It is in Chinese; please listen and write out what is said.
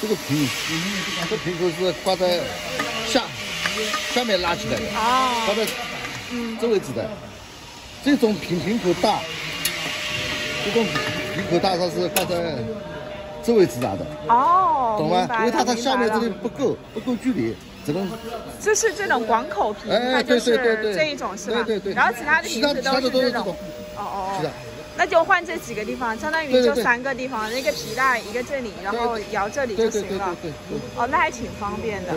这个瓶，这瓶口是挂在下下面拉起来的，哦，挂在嗯，这位置的。这种瓶瓶口大，这种瓶口大它是挂在这位置拿的，哦，懂吗？因为它它下面这里不够不够距离，只能就是这种广口瓶，哎它就对对对对是这一种是吧？对对对然后其他的瓶子都是这种。哦哦是的哦。那就换这几个地方，相当于就对对对三个地方，一个皮带，一个这里，然后摇这里就对对对行了。对对对。哦，那还挺方便的。